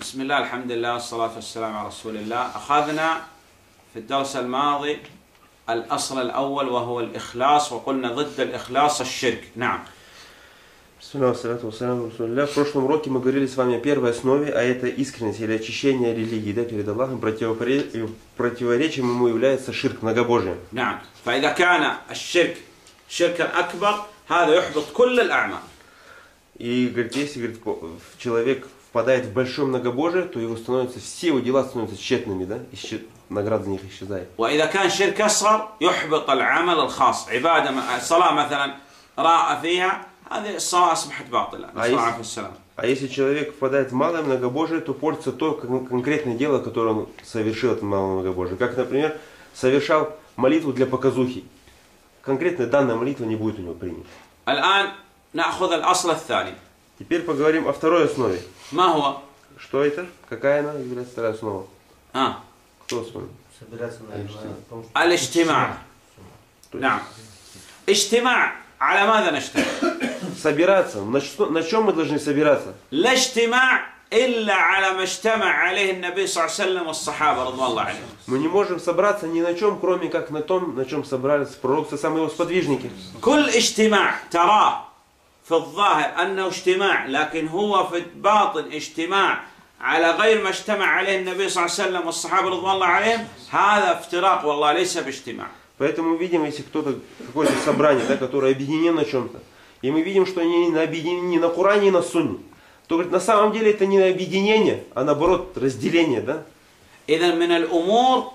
بسم الله الحمد لله والصلاة والسلام على رسول الله أخذنا في الدرس الماضي الأصل الأول وهو الإخلاص وقلنا ضد الإخلاص الشرك نعم Бисмилlah, салату вассаляму расулилля. В прошлом уроке мы говорили с вами о первой основе, а это искренность или очищение религии да, перед Аллахом. Противопре- и Противоречием ему является ширк, многобожие. نعم فإذا كان الشرك شركا أكبر هذا يحبط كل الأعمال И говорит, если говорит, по- человек впадает в большое многобожие, то его становятся, все его дела становятся тщетными, да, исче- награда за них исчезает. وإذا كان شرك أصغر يحبط العمل الخاص عبادة م- صلاة مثلا راء فيها هذه الصلاة أصبحت باطلة نسأل الله عايز- العافية والسلام А если человек впадает в малое многобожие, то портится то кон- конкретное дело, которое он совершил это малое многобожие. Как, например, совершал молитву для показухи. Конкретно данная молитва не будет у него принята. الآن نأخذ الأصل الثاني Теперь поговорим о второй основе. Магуа. Что это? Какая она является вторая основа? А. Кто вспомнил? Собираться на Аль-Иштима. Да. Иштима. Аля мада наштима. Собираться. На, что, на чем мы должны собираться? Лаштима илля аля маштама алейхи наби саллям и сахаба радуаллаху алейхи. Мы не можем собраться ни на чем, кроме как на том, на чем собрались пророк, сам его сподвижники. Куль иштима тара في الظاهر أنه اجتماع لكن هو في الباطن اجتماع على غير ما اجتمع عليه النبي صلى الله عليه وسلم والصحابة رضوان الله عليهم هذا افتراق والله ليس باجتماع Поэтому видим, если кто-то, какое-то собрание, да, которое объединено на чем-то, и мы видим, что они не объединены ни на Коране, ни на Сунне, то говорит, на самом деле это не объединение, а наоборот разделение, да? إذا من الأمور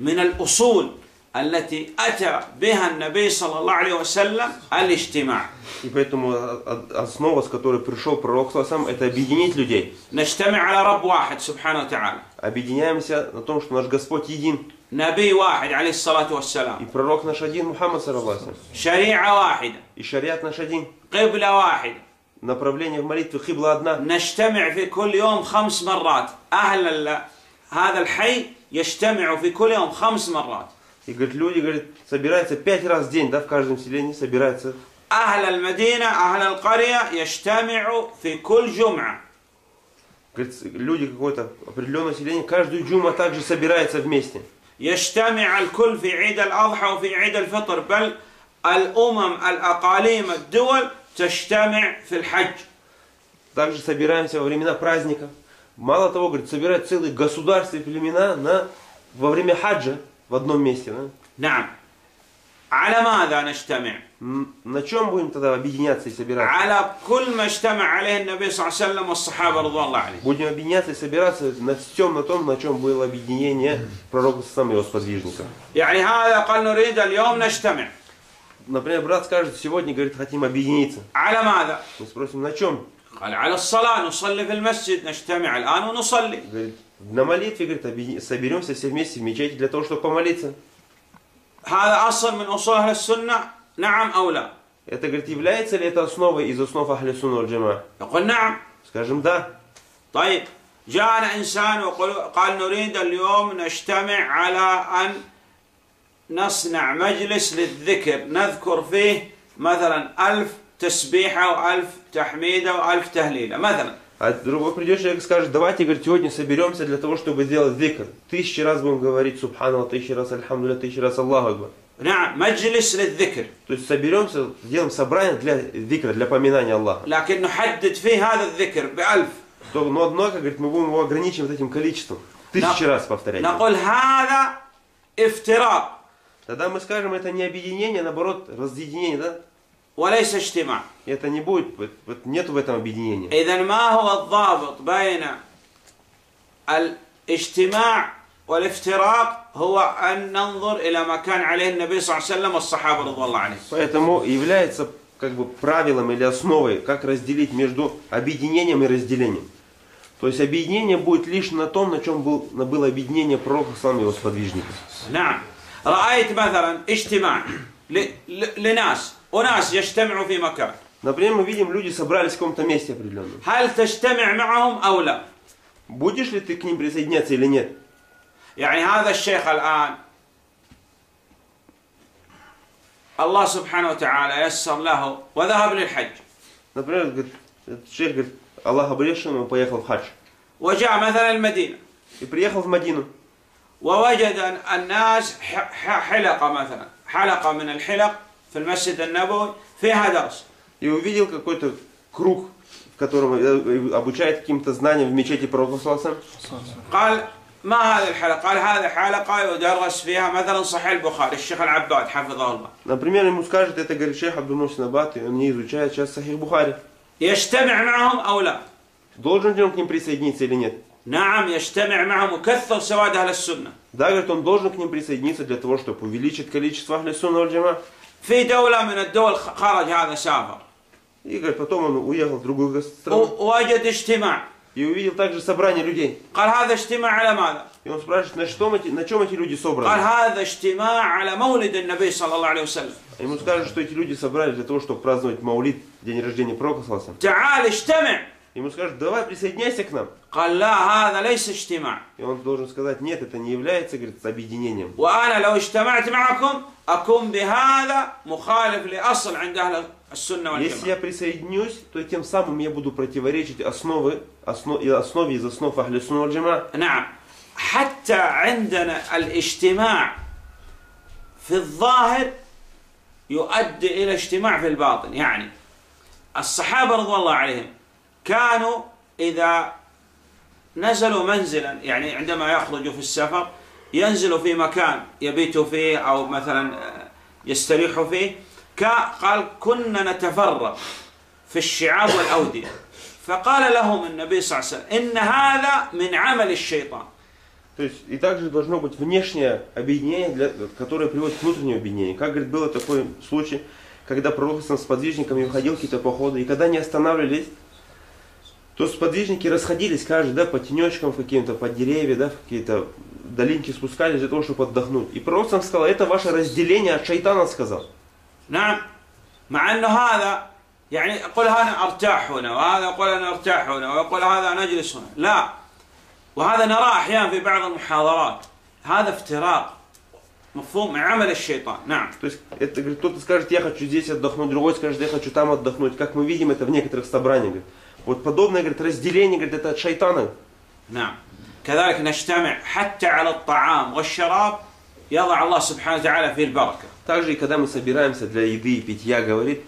من الأصول التي أتى بها النبي صلى الله عليه وسلم الاجتماع И поэтому а- а- основа, с которой пришел пророк, сам, это объединить людей. نجتمع على رب واحد سبحانه وتعالى Объединяемся на том, что наш Господь един, نبي واحد عليه الصلاة и والسلام пророк наш один, Мухаммад, саллаллаху алейхи. شريعة واحدة и шариат наш один, قبلة واحدة направление в молитве хибла одна. نجتمع في كل يوم خمس مرات أهل ال- هذا الحي يجتمع في كل يوم خمس مرات И говорит, люди, говорит, собираются пять раз в день, да, в каждом селении собираются. أهل المدينة أهل القرية يجتمعوا في كل جمعة Говорит, люди какое-то определенное селение каждую джума также собираются вместе. يجتمع الكل في عيد الأضحى وفي عيد الفطر بل الأمم الأقاليم الدول تجتمع في الحج Также собираемся во времена праздника. Мало того, говорит, собирают целые государства и племена на, во время хаджа в одном месте. Да? نعم على ماذا نجتمع М, На чем будем тогда объединяться и собираться? على كل ما اجتمع عليه النبي صلى الله عليه وسلم والصحابة رضوان الله عليهم Будем объединяться и собираться на всем на том, на чем было объединение пророка сам его сподвижников. يعني هذا قال نريد اليوم نجتمع Например, брат скажет, сегодня, говорит, хотим объединиться. على ماذا Мы спросим, на чем? قال على الصلاة نصلي في المسجد نجتمع الآن ونصلي Говорит, на молитве, говорит, объедини- соберемся все вместе в мечети для того, чтобы помолиться. هذا أصل من أصول أهل السنة نعم أو لا Это, говорит, является ли это основой из основ Ахли Сунна Джама? يقول نعم Скажем, да. طيب جاءنا إنسان وقال نريد اليوم نجتمع على أن نصنع مجلس للذكر نذكر فيه مثلا ألف تسبيحة وألف تحميدة وألف تهليلة مثلا А другой придет человек и скажет, давайте, говорит, сегодня соберемся для того, чтобы сделать зикр. Тысячи раз будем говорить Субханалла, тысячи раз Альхамдуля, тысячи раз Аллаху Акбар. То есть соберемся, сделаем собрание для зикра, для поминания Аллаха. То, но однако, говорит, мы будем его ограничим вот этим количеством. Тысячи раз повторять. Тогда мы скажем, это не объединение, а наоборот, разъединение, да? وليس اجتماع И это не будет, вот, вот нету в этом объединения. إذا ما هو الضابط بين الاجتماع والافتراق هو أن ننظر إلى ما كان عليه النبي صلى الله عليه وسلم والصحابة رضوان الله عليهم Поэтому является как бы правилом или основой, как разделить между объединением и разделением. То есть объединение будет лишь на том, на чем был, на было объединение пророка сам его сподвижников. نعم رأيت مثلا اجتماع ل- ل- لناس أناس يجتمعوا في مكان Например, мы видим, люди собрались в каком-то месте определенном. هل تجتمع معهم أو لا Будешь ли ты к ним присоединяться или нет? يعني هذا الشيخ الآن الله سبحانه وتعالى يسر له وذهب للحج Например, говорит, этот шейх говорит, Аллах обрешен, он поехал в хадж. وجاء مثلا المدينة и приехал в Мадину. ووجد أن- الناس ح- ح- حلقة مثلا حلقة من الحلق في المسجد النبوي فيها درس И увидел какой-то круг, в котором э, обучает каким-то знаниям в мечети пророка Саласан. قال ما هذه الحلقة؟ قال هذه حلقة يدرس فيها مثلا صحيح البخاري الشيخ العباد حفظه الله Например, ему скажет, это говорит шейх Абдумусин Аббат, и он не изучает сейчас Сахих Бухари. يجتمع معهم أو لا؟ Должен ли он к ним присоединиться или нет? نعم يجتمع معهم وكثر سواد أهل السنة Да, говорит, он должен к ним присоединиться для того, чтобы увеличить количество Ахли Сунна валь Джама. في دولة من الدول خ- خرج هذا سافر И, говорит, потом он уехал в другую و- страну ووجد اجتماع и увидел также собрание людей. قال هذا اجتماع على ماذا؟ И он спрашивает, на, что эти, на чем эти люди قال собраны? هذا اجتماع على مولد النبي صلى الله عليه وسلم А Ему скажут, что эти люди собрались для того, чтобы праздновать Маулид, день рождения пророка Саласан. تعال اجتمع Ему скажут, давай присоединяйся к нам. قال لا هذا ليس اجتماع И он должен сказать, нет, это не является, говорит, объединением. وأنا لو اجتمعت معكم أكون بهذا مخالف لأصل عند أهل السنة Если والجماعة я присоединюсь, то тем самым я буду противоречить основы, основ, и основе из основ Ахли Сунна валь Джама. نعم حتى عندنا الاجتماع في الظاهر يؤدي إلى اجتماع في الباطن يعني الصحابة رضوان الله عليهم كانوا إذا نزلوا منزلا يعني عندما يخرجوا في السفر ينزلوا في مكان يبيتوا فيه أو مثلا آه، يستريحوا فيه كا- قال كنا نتفرق في الشعاب والأودية فقال لهم النبي صلى الله عليه وسلم إن هذا من عمل الشيطان То есть, и также должно быть внешнее объединение, для, которое приводит к внутреннему объединению. Как, говорит, было такой случай, когда пророк сам с подвижниками уходил в какие-то походы, и когда не останавливались, то сподвижники расходились, каждый, да, по тенечкам каким-то, под деревья, да, в какие-то долинки спускались для того, чтобы отдохнуть. И пророк сам сказал, это ваше разделение от шайтана, сказал. نعم مع أنه هذا يعني يقول أنا أرتاح هنا وهذا يقول أنا أرتاح هنا ويقول هذا أنا أجلس هنا لا وهذا نراه أحيانا في بعض المحاضرات هذا افتراق مفهوم من عمل الشيطان نعم То есть, это, говорит, кто-то скажет, я хочу здесь отдохнуть, другой скажет, я хочу там отдохнуть. Как мы видим это в некоторых собраниях. говорит. Вот подобное, говорит, разделение, говорит, это от шайтана. نعم كذلك نجتمع حتى على الطعام والشراب يضع الله سبحانه وتعالى فيه البركة Также и когда мы собираемся для еды и питья, говорит,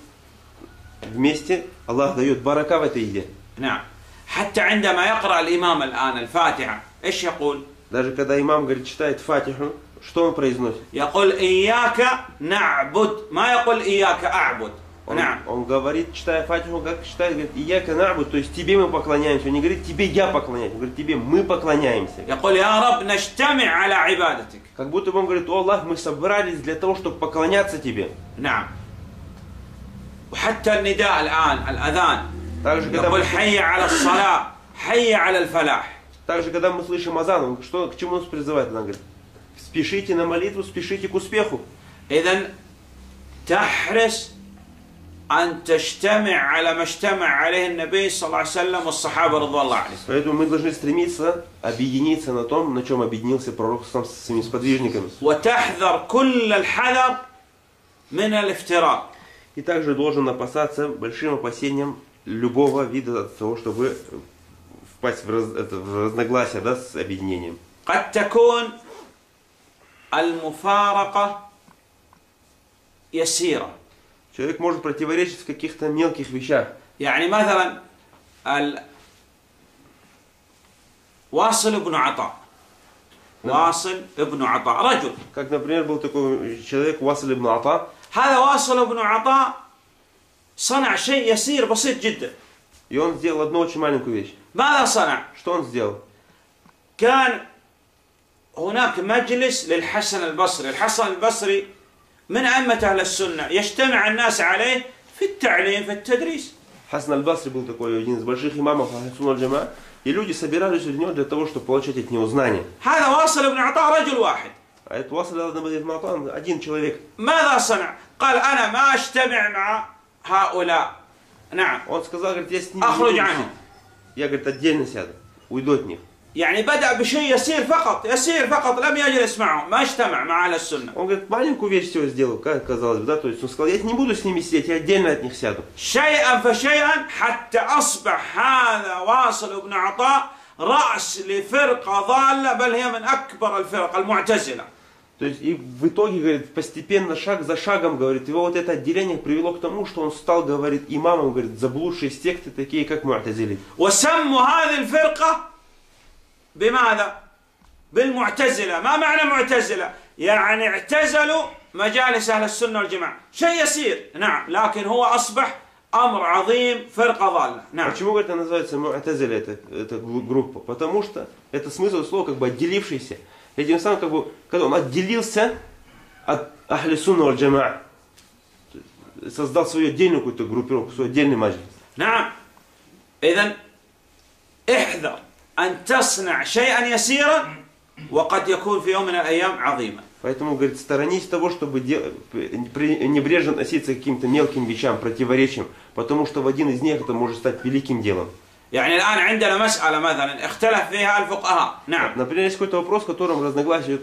вместе Аллах дает барака в этой еде. نعم حتى عندما يقرأ الإمام الآن الفاتحة إيش يقول Даже когда имам, говорит, читает фатиху, что он произносит? يقول إياك نعبد ما يقول إياك أعبد Он, نعم он говорит, читая фатиху, как читает, говорит, ияка набу, то есть тебе мы поклоняемся. Он не говорит, тебе я поклоняюсь, он говорит, тебе мы поклоняемся. يقول يا رب نجتمع على عبادتك Как будто бы он говорит, о Аллах, мы собрались для того, чтобы поклоняться тебе. نعم وحتى النداء الآن الأذان Также когда, мы, يقول حي على الصلاة حي على الفلاح также, когда мы слышим азан, он что, к чему нас призывает? Она говорит, спешите на молитву, спешите к успеху. إذا تحرص أن تجتمع على ما اجتمع عليه النبي صلى الله عليه وسلم والصحابة رضوان الله عليهم Поэтому мы должны стремиться объединиться на том, на чем объединился пророк сам со своими сподвижниками. وتحذر كل الحذر من الافتراق И также должен опасаться большим опасением любого вида от того, чтобы впасть в, раз- это, в разногласия да, с объединением. قد تكون المفارقة يسيرة Человек может противоречить в каких-то мелких вещах. يعني مثلا ال... واصل بن عطاء واصل ابن عطاء رجل Как, например, был такой человек Василь ибн Ата. هذا واصل بن عطاء صنع شيء يسير بسيط جدا И он сделал одну очень маленькую вещь. ماذا صنع؟ Что он сделал? كان هناك مجلس للحسن البصري الحسن البصري من أئمة أهل السنة يجتمع الناس عليه في التعليم في التدريس Хасан аль-Басри был такой один из больших имамов Ахасуна джама И люди собирались у него для того, чтобы получать от него знания. هذا واصل بن عطاء رجل واحد А этот Василь ибн Ата, он один человек. ماذا صنع؟ قال أنا ما أجتمع مع هؤلاء نعم Он сказал, говорит, я с ними не أخرج буду عنهم сидеть. Я, говорит, отдельно сяду. Уйду от них. يعني بدأ بشيء يسير فقط يسير فقط لم يجلس معهم ما اجتمع مع أهل السنة Он говорит, маленькую вещь всего сделал, как казалось бы, да, то есть он сказал, я не буду с ними сидеть, я отдельно от них сяду. شيئا فشيئا حتى أصبح هذا واصل بن عطاء رأس لفرقة ضالة بل هي من أكبر الفرق المعتزلة То есть и в итоге, говорит, постепенно, шаг за шагом, говорит, его вот это отделение привело к тому, что он стал, говорит, имамом, говорит, заблудшие секты, такие как Му'тазили. وسموا هذه الفرقة بماذا؟ بالمعتزلة ما معنى معتزلة؟ يعني اعتزلوا مجالس أهل السنة والجماعة شيء يسير نعم لكن هو أصبح أمر عظيم فرقة ضالة نعم Почему, говорит, она называется Му'тазили, эта, эта гру- группа? Потому что это смысл слова, как бы отделившийся. Этим самым, как бы, когда он отделился от Ахли Сунна валь Джамаа, создал свою отдельную какую-то группировку, свой отдельный маджлис. نعم إذا احذر أن تصنع شيئا يسيرا وقد يكون في يوم من الأيام عظيما Поэтому, говорит, сторонись того, чтобы де- при- небрежно относиться к каким-то мелким вещам, противоречиям, потому что в один из них это может стать великим делом. يعني الآن عندنا مسألة مثلا اختلف فيها الفقهاء نعم Например, есть какой-то вопрос, в котором разногласия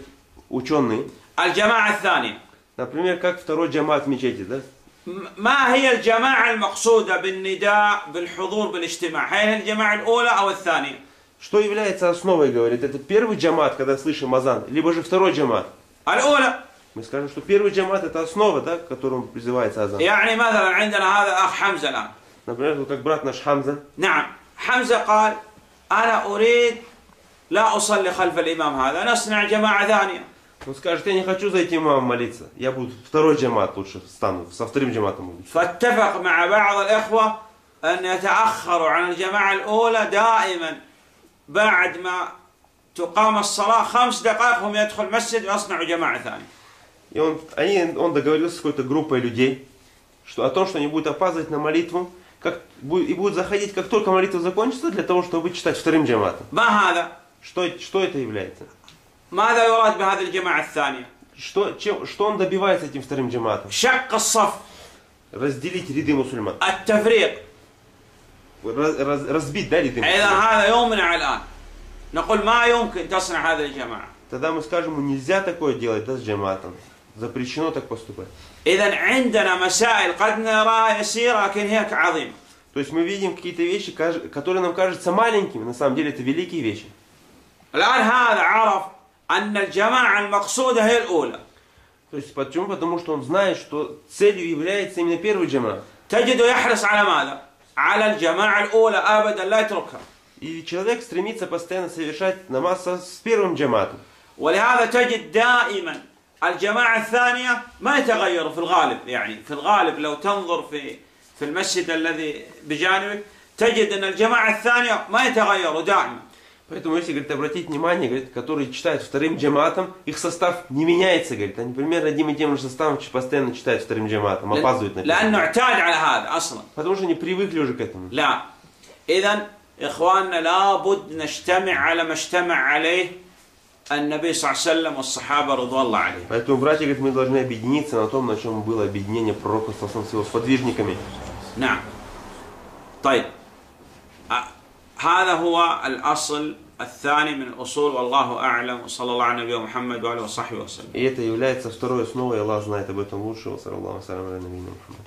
ученые. الجماعة الثانية Например, как второй джамат в мечети, да? م- ما هي الجماعة المقصودة بالنداء بالحضور بالاجتماع هل هي الجماعة الأولى أو الثانية Что является основой, говорит, это первый джамат, когда слышим азан, либо же второй джамат. الأولى Мы скажем, что первый джамат это основа, да, к которому призывается азан. يعني مثلا عندنا هذا الأخ حمزة الآن Например, вот как брат наш Хамза, نعم حمزة قال أنا أريد لا أصلي خلف الإمام هذا نصنع جماعة ثانية он скажет, я не хочу зайти имамом молиться, я буду второй джамат лучше стану, со вторым джаматом буду. فاتفق مع بعض الإخوة أن يتأخروا عن الجماعة الأولى دائما بعد ما تقام الصلاة خمس دقائق هم يدخل المسجد ويصنعوا جماعة ثانية И он, они, он договорился с какой-то группой людей, что о том, что они будут опаздывать на молитву, как, бу- и будут заходить, как только молитва закончится, для того, чтобы читать вторым джаматом. ما هذا؟ Что, что это является? ماذا يراد بهذه الجماعة الثانية؟ Что, чем, что он добивается этим вторым джаматом? شق الصف Разделить ряды мусульман. التفريق Раз- раз- разбить, да, ряды إذا мусульман. هذا يومنا الآن نقول ما يمكن تصنع هذه الجماعة Тогда мы скажем, ему нельзя такое делать, да, с джаматом. Запрещено так поступать. إذا عندنا مسائل قد نراها يسيرة لكن هي عظيمة То есть мы видим какие-то вещи, каж- которые нам кажутся маленькими, на самом деле это великие вещи. الآن هذا عرف أن الجماعة المقصودة هي الأولى То есть почему? Потому что он знает, что целью является именно первый джамат. تجده يحرص على ماذا؟ على الجماعة الأولى أبدا لا يتركها И человек стремится постоянно совершать намаз со- с первым джаматом. ولهذا تجد دائما الجماعة الثانية ما يتغير في الغالب يعني في الغالب لو تنظر في في المسجد الذي بجانبك تجد أن الجماعة الثانية ما يتغيروا دائما Поэтому, если, говорит, обратить внимание, говорит, которые читают вторым джаматом, их состав не меняется, говорит. Они примерно одним и тем же составом ч- постоянно читают вторым джаматом, опаздывают на لأنه первый. اعتاد على هذا أصلا Потому что они привыкли уже к этому. لا إذا إخواننا لابد نجتمع على ما اجتمع عليه النبي صلى الله عليه وسلم والصحابة رضوان الله عليهم Поэтому, братья, говорит, мы должны объединиться на том, на чем было объединение пророка с его сподвижниками. نعم طيب أ- هذا هو الأصل الثاني من الأصول والله أعلم وصلى الله على نبينا محمد وآله وصحبه وسلم И это является второй основой, Аллах знает об этом лучше. Саллаллаху алейхи ва саллям, аля набийина Мухаммад.